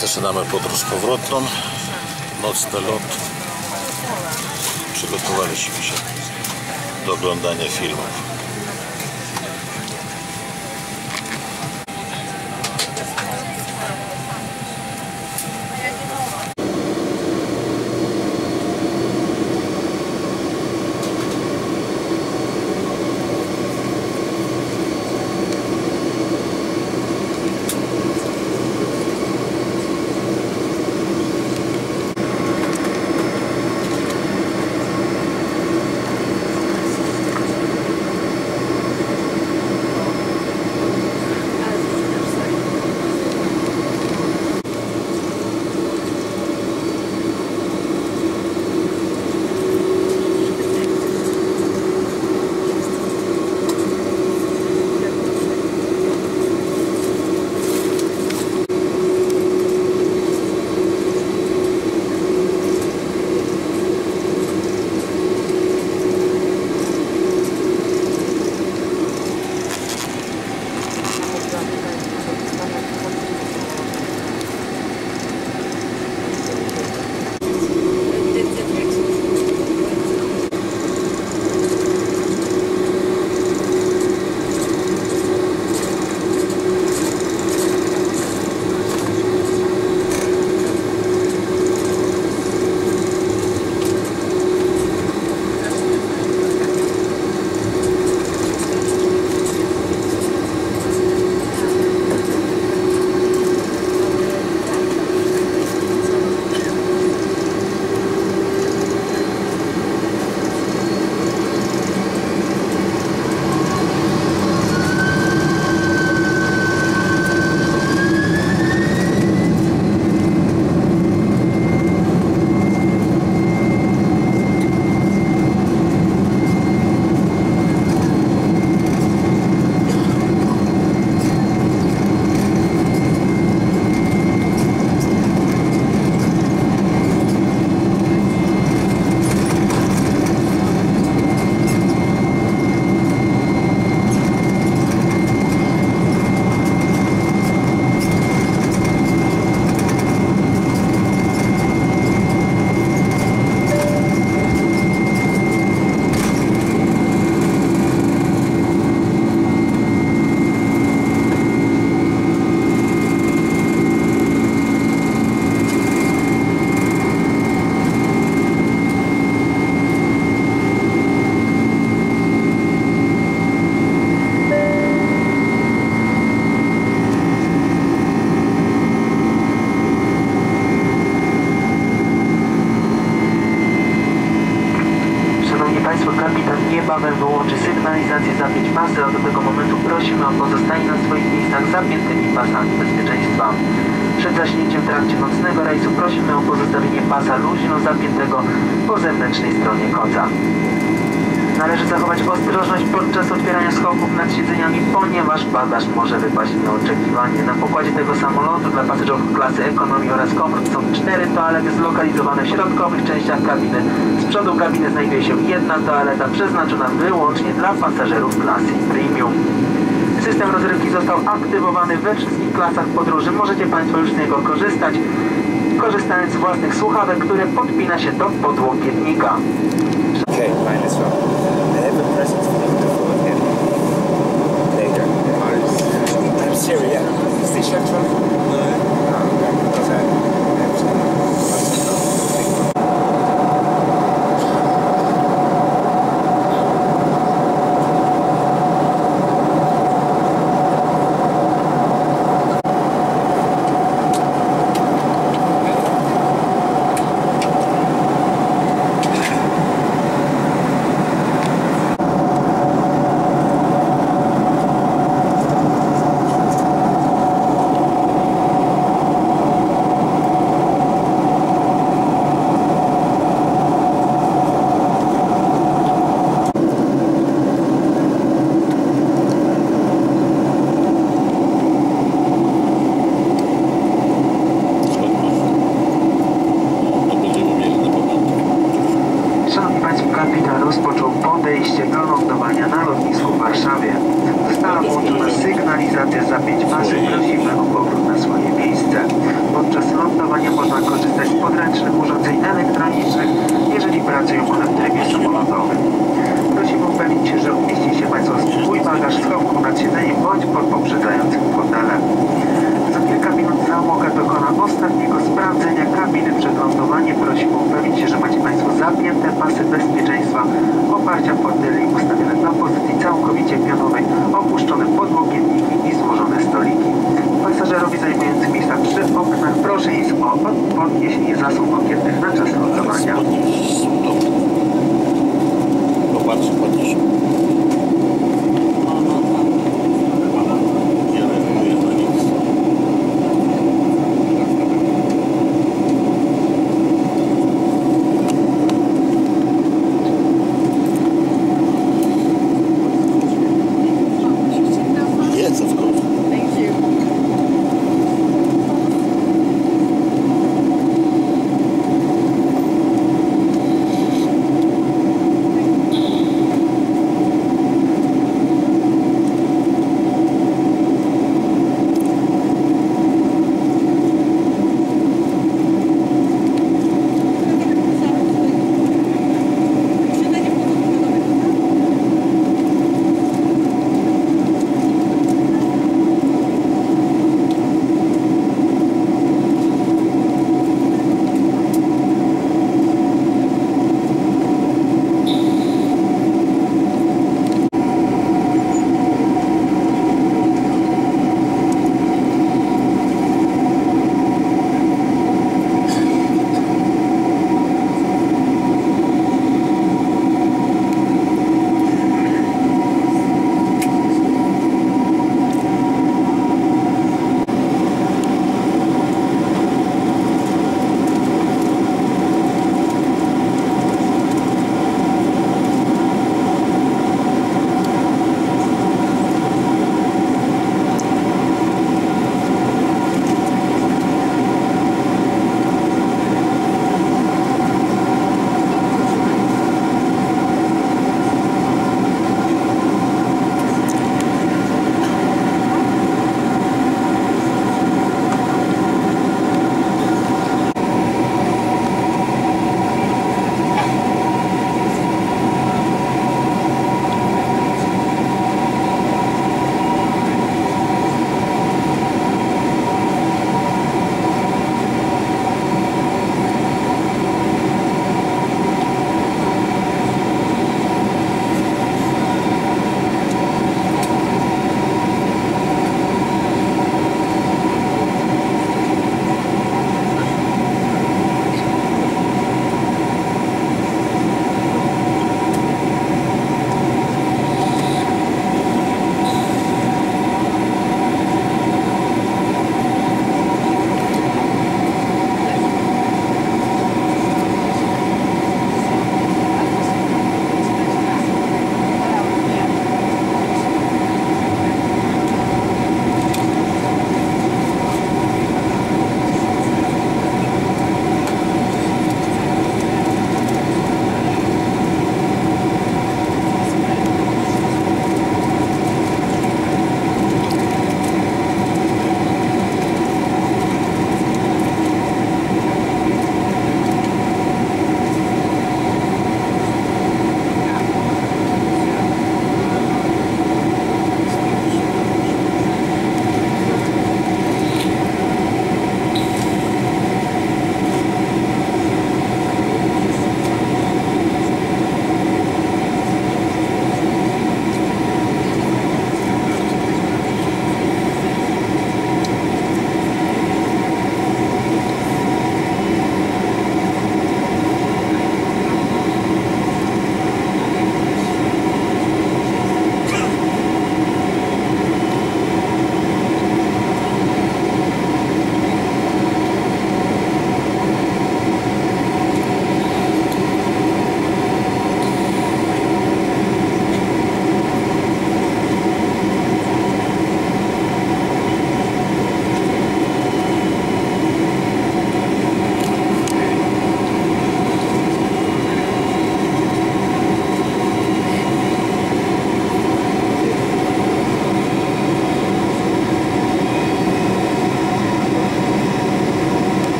Zaczynamy podróż powrotną. Nocny lot. Przygotowaliśmy się do oglądania filmów. Zapięć pasy, a do tego momentu prosimy o pozostanie na swoich miejscach zapiętymi pasami bezpieczeństwa. Przed zaśnięciem w trakcie nocnego rejsu prosimy o pozostawienie pasa luźno zapiętego po zewnętrznej stronie koca. Należy zachować ostrożność podczas otwierania schowków nad siedzeniami, ponieważ bagaż może wypaść nieoczekiwanie. Na pokładzie tego samolotu dla pasażerów klasy ekonomii oraz komfort są cztery toalety zlokalizowane w środkowych częściach kabiny. Z przodu kabiny znajduje się jedna toaleta przeznaczona wyłącznie dla pasażerów klasy premium. System rozrywki został aktywowany we wszystkich klasach podróży. Możecie Państwo już z niego korzystać, korzystając z własnych słuchawek, które podpina się do podłokietnika. Okay, fine, this one. I have a present for you to go. I'm. Is this your truck? No. Oh, okay. Because I have some. Szanowni Państwo, kapitan rozpoczął podejście do lądowania na lotnisku w Warszawie. Została włączona sygnalizacja zapięć pasy. Prosimy o powrót na swoje miejsce. Podczas lądowania można korzystać z podręcznych urządzeń elektronicznych, jeżeli pracują one w trybie samolotowym. Prosimy upewnić się, że umieści się Państwo swój bagaż schowku nad siedzeniem bądź pod poprzedzającym fotelem. Za kilka minut załoga dokona ostatniego sprawdzenia kabiny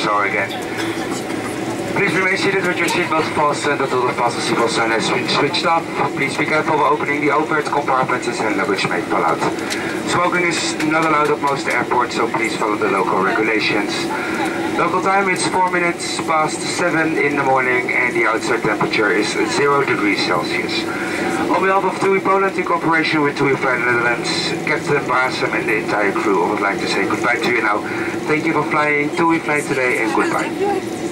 Warsaw again. Please remain seated with your seatbelt fastened until the fasten seatbelt sign has been switched off. Please be careful while opening the overhead compartments as hand luggage may fall out. Smoking is not allowed at most airports, so please follow the local regulations. Local time is 4 minutes past 7 in the morning and the outside temperature is 0 degrees Celsius. On behalf of TUI Poland in cooperation with TUI Flight Netherlands, Captain Barsam and the entire crew, I would like to say goodbye to you now. Thank you for flying TUI Flight today and goodbye.